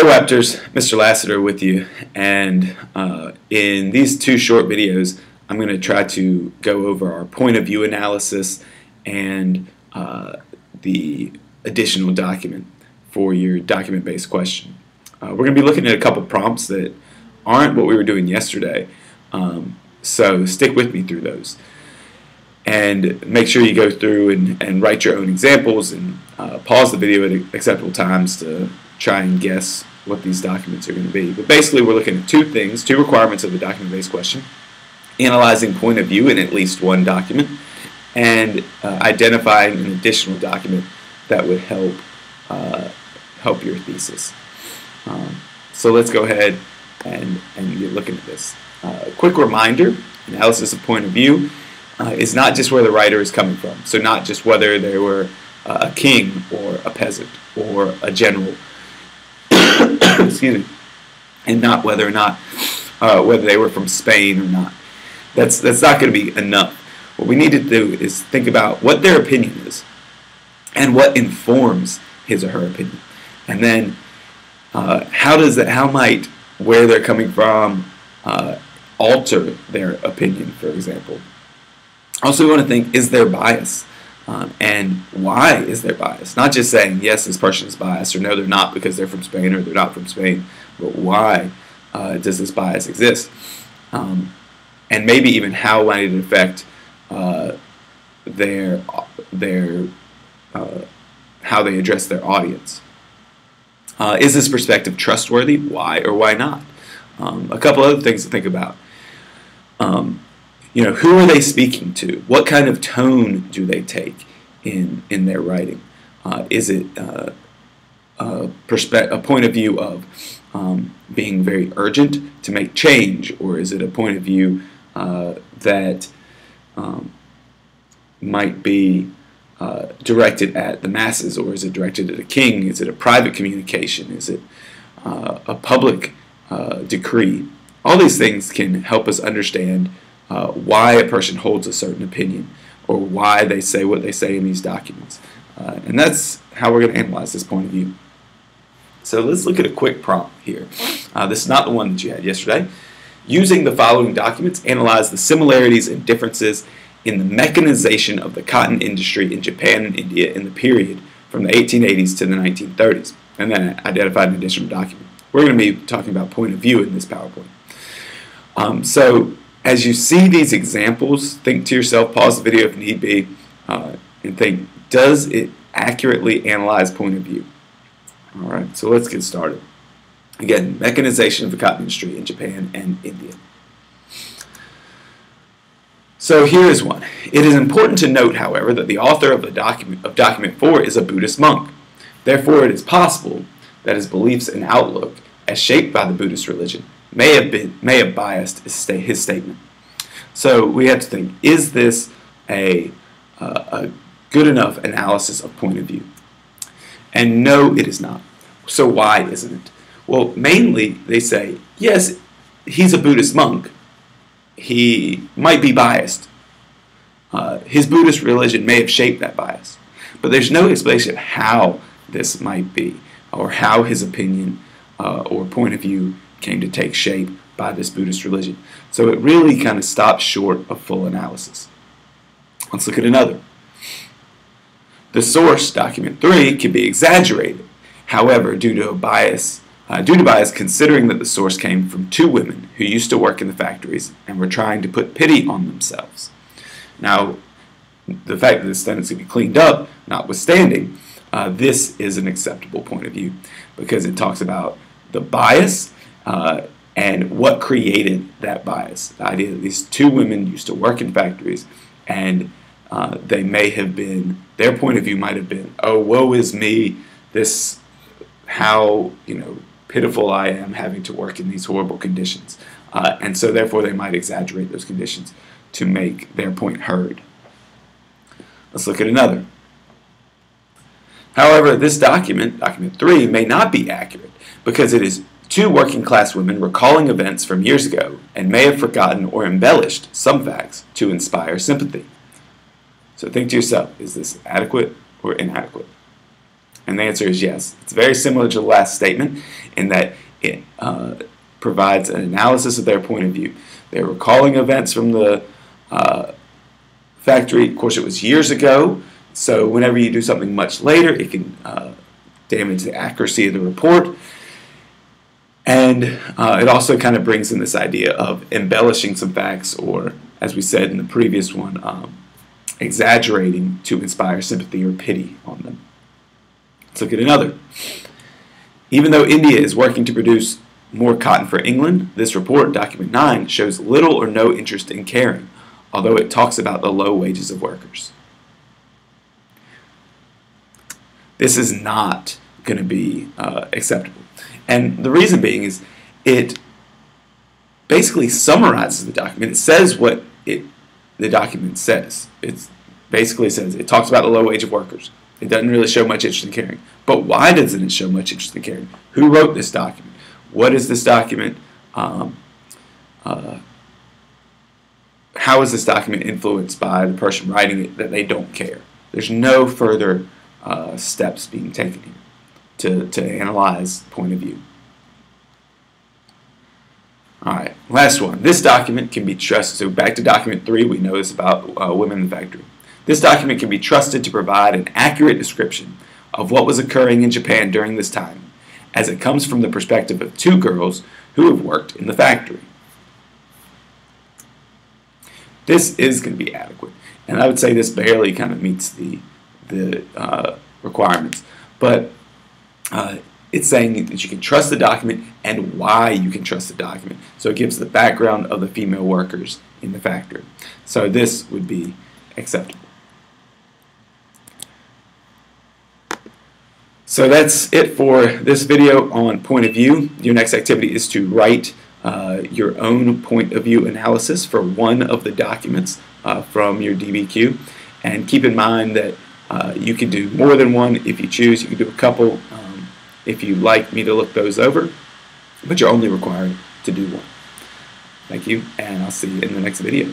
Hey Raptors, Mr. Lasseter with you, and uh, in these two short videos, I'm going to try to go over our point of view analysis and uh, the additional document for your document-based question. Uh, we're going to be looking at a couple prompts that aren't what we were doing yesterday, um, so stick with me through those. And make sure you go through and, and write your own examples and uh, pause the video at acceptable times to try and guess what these documents are going to be. But basically, we're looking at two things, two requirements of the document-based question, analyzing point of view in at least one document, and uh, identifying an additional document that would help uh, help your thesis. Um, so let's go ahead and, and get looking at this. Uh, a quick reminder, analysis of point of view uh, is not just where the writer is coming from. So not just whether they were uh, a king or a peasant or a general excuse me, and not whether or not uh, whether they were from Spain or not. That's that's not going to be enough. What we need to do is think about what their opinion is, and what informs his or her opinion, and then uh, how does that how might where they're coming from uh, alter their opinion, for example. Also, we want to think: is there bias? Um, and why is there bias? Not just saying, yes, this person is biased, or no, they're not because they're from Spain or they're not from Spain, but why uh, does this bias exist? Um, and maybe even how might it affect uh, their, their uh, how they address their audience. Uh, is this perspective trustworthy? Why or why not? Um, a couple other things to think about. Um, you know, who are they speaking to? What kind of tone do they take in in their writing? Uh, is it uh, a, perspe- a point of view of um, being very urgent to make change, or is it a point of view uh, that um, might be uh, directed at the masses, or is it directed at a king? Is it a private communication? Is it uh, a public uh, decree? All these things can help us understand uh, why a person holds a certain opinion or why they say what they say in these documents. Uh, and that's how we're going to analyze this point of view. So let's look at a quick prompt here. Uh, this is not the one that you had yesterday. Using the following documents, analyze the similarities and differences in the mechanization of the cotton industry in Japan and India in the period from the 1880s to the 1930s, and then identify an additional document. We're going to be talking about point of view in this PowerPoint. Um, so as you see these examples, think to yourself, pause the video if need be, uh, and think, does it accurately analyze point of view? All right, so let's get started. Again, mechanization of the cotton industry in Japan and India. So here is one. It is important to note, however, that the author of the document of document 4 is a Buddhist monk. Therefore, it is possible that his beliefs and outlook, as shaped by the Buddhist religion, may have been may have biased his statement. So we have to think: Is this a, uh, a good enough analysis of point of view? And no, it is not. So why isn't it? Well, mainly they say yes, he's a Buddhist monk. He might be biased. Uh, his Buddhist religion may have shaped that bias, but there's no explanation of how this might be or how his opinion uh, or point of view came to take shape by this Buddhist religion. So it really kind of stops short of full analysis. Let's look at another. The source, document 3, can be exaggerated. However, due to a bias, uh, due to bias considering that the source came from two women who used to work in the factories and were trying to put pity on themselves. Now, the fact that this sentence can be cleaned up, notwithstanding, uh, this is an acceptable point of view because it talks about the bias uh, and what created that bias. The idea that these two women used to work in factories and uh, they may have been, their point of view might have been, oh, woe is me, this, how, you know, pitiful I am having to work in these horrible conditions. Uh, and so therefore they might exaggerate those conditions to make their point heard. Let's look at another. However, this document, document 3, may not be accurate because it is Two working class women recalling events from years ago and may have forgotten or embellished some facts to inspire sympathy. So think to yourself, is this adequate or inadequate? And the answer is yes. It's very similar to the last statement in that it uh, provides an analysis of their point of view. They're recalling events from the uh, factory. Of course, it was years ago, so whenever you do something much later, it can uh, damage the accuracy of the report. And uh, it also kind of brings in this idea of embellishing some facts, or as we said in the previous one, um, exaggerating to inspire sympathy or pity on them. Let's look at another. Even though India is working to produce more cotton for England, this report, document 9, shows little or no interest in caring, although it talks about the low wages of workers. This is not going to be uh, acceptable. And the reason being is it basically summarizes the document. It says what it the document says. It basically says it talks about the low wage of workers. It doesn't really show much interest in caring. But why doesn't it show much interest in caring? Who wrote this document? What is this document? Um, uh, how is this document influenced by the person writing it that they don't care? There's no further uh, steps being taken here to, to analyze point of view. All right, last one. This document can be trusted. So back to document three, we know this about uh, women in the factory. This document can be trusted to provide an accurate description of what was occurring in Japan during this time, as it comes from the perspective of two girls who have worked in the factory. This is going to be adequate, and I would say this barely kind of meets the the uh, requirements, but uh, it's saying that you can trust the document and why you can trust the document. So it gives the background of the female workers in the factory. So this would be acceptable. So that's it for this video on point of view. Your next activity is to write uh, your own point of view analysis for one of the documents uh, from your DBQ. And keep in mind that uh, you can do more than one if you choose. You can do a couple if you'd like me to look those over, but you're only required to do one. Thank you, and I'll see you in the next video.